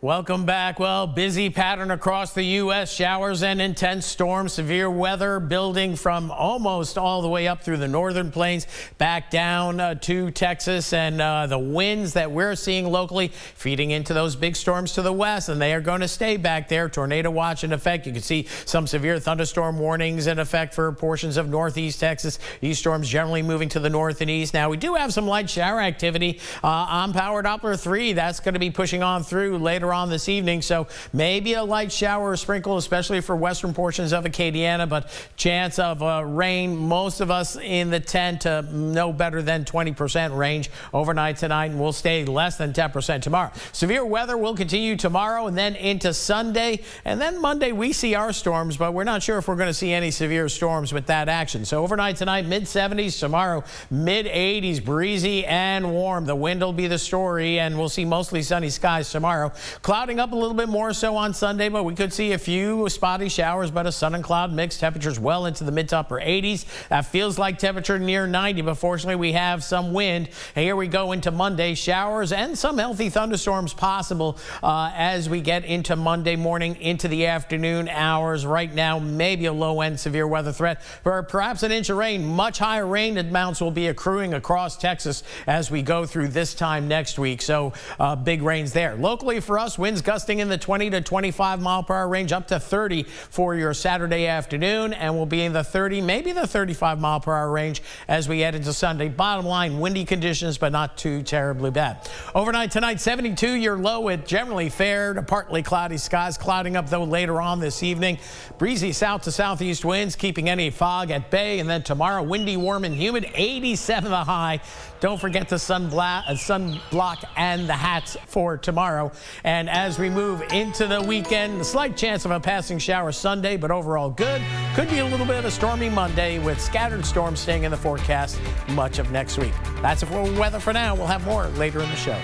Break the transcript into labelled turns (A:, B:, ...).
A: Welcome back. Well, busy pattern across the U.S. Showers and intense storms, severe weather building from almost all the way up through the northern plains back down uh, to Texas and uh, the winds that we're seeing locally feeding into those big storms to the west and they are going to stay back there. Tornado watch in effect. You can see some severe thunderstorm warnings in effect for portions of northeast Texas. These storms generally moving to the north and east. Now we do have some light shower activity uh, on Power Doppler 3. That's going to be pushing on through later later on this evening. So maybe a light shower or sprinkle, especially for western portions of Acadiana, but chance of uh, rain. Most of us in the 10 to no better than 20% range overnight tonight, and we'll stay less than 10% tomorrow. Severe weather will continue tomorrow and then into Sunday. And then Monday, we see our storms, but we're not sure if we're going to see any severe storms with that action. So overnight tonight, mid 70s. Tomorrow, mid 80s, breezy and warm. The wind will be the story, and we'll see mostly sunny skies tomorrow. Clouding up a little bit more so on Sunday, but we could see a few spotty showers, but a sun and cloud mix. Temperatures well into the mid to upper 80s. That feels like temperature near 90, but fortunately we have some wind. And here we go into Monday. Showers and some healthy thunderstorms possible uh, as we get into Monday morning into the afternoon hours. Right now, maybe a low end severe weather threat, for perhaps an inch of rain. Much higher rain amounts will be accruing across Texas as we go through this time next week. So uh, big rains there. Locally for us, us. Winds gusting in the 20 to 25 mile per hour range, up to 30 for your Saturday afternoon, and we'll be in the 30, maybe the 35 mile per hour range as we head into Sunday. Bottom line, windy conditions, but not too terribly bad. Overnight tonight, 72 year low with generally fair to partly cloudy skies, clouding up though later on this evening. Breezy south to southeast winds, keeping any fog at bay, and then tomorrow, windy, warm, and humid, 87 the high. Don't forget the sun, uh, sunblock and the hats for tomorrow. And and as we move into the weekend, a slight chance of a passing shower Sunday, but overall good. Could be a little bit of a stormy Monday with scattered storms staying in the forecast much of next week. That's it for weather for now. We'll have more later in the show.